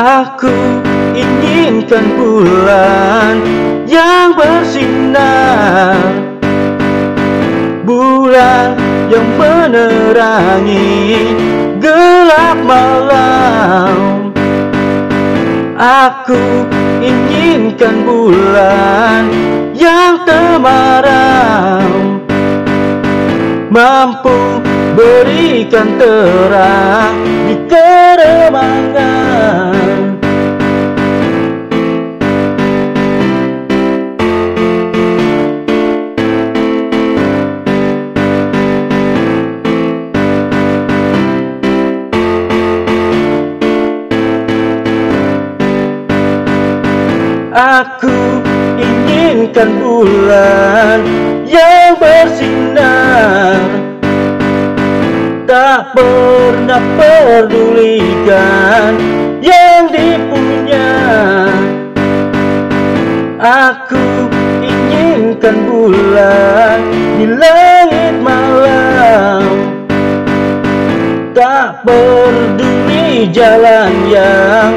Aku inginkan bulan yang bersinar. Bulan yang menerangi gelap malam. Aku inginkan bulan yang temaram. Mampu berikan terang di keremangan Aku inginkan bulan yang bersinar. Tak pernah pedulikan yang dipunya. Aku inginkan bulan di langit malam. Tak peduli jalan yang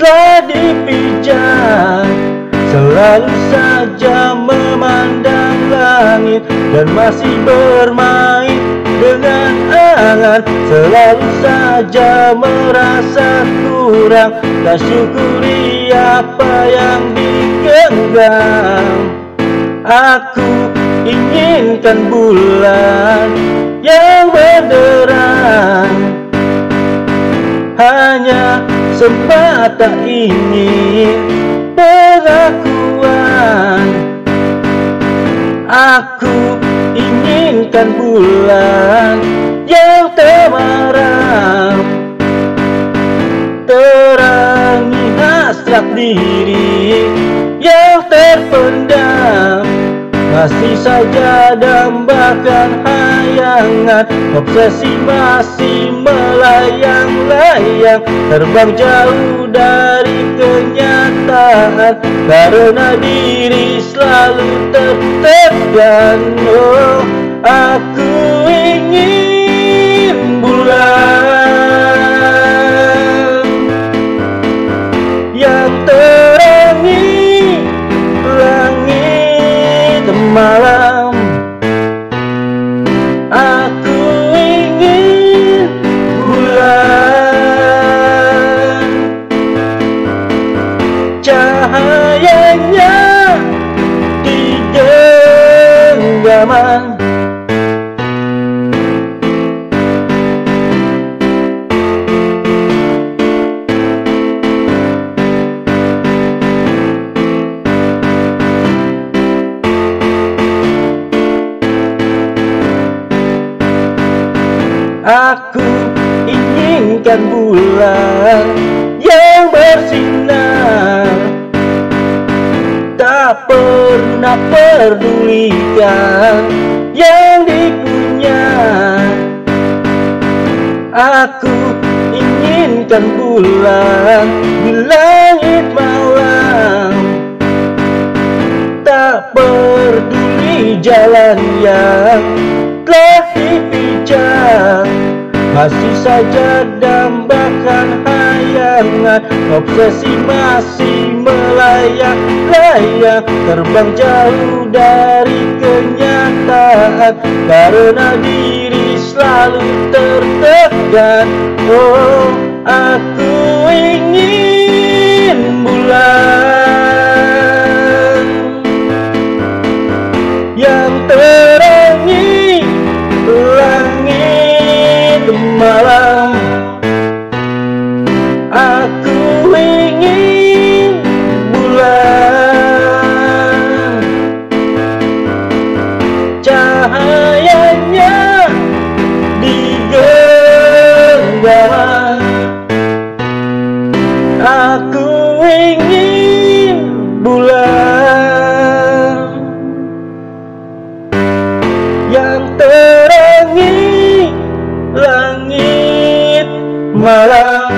telah dipijak Selalu saja memandang langit dan masih bermain dengan angan. Selalu saja merasa kurang. Tak syukuri apa yang digenggam. Aku inginkan bulan yang benderang Hanya sempat tak ingin pengakuan Aku inginkan bulan yang temaram Terangi hasrat diri yang terpendam. Masih saja dambakan hayangan. Obsesi masih melayang-layang. Terbang jauh dari kenyataan Karena diri selalu tertekan Oh, aku genggaman Aku inginkan bulan yang bersinar Tak pernah pedulikan yang dipunya Aku inginkan bulan di langit malam. Tak peduli jalan yang telah dipijak. Masih saja dambakan hayangan Obsesi masih melayang-layang Terbang jauh dari kenyataan. Karena diri selalu tertekan Oh, aku aku ingin bulan yang terangi langit malam.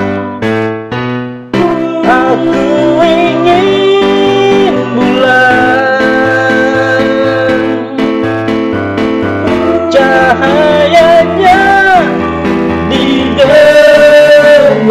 Aku ingin bulan. Cahayanya di dalam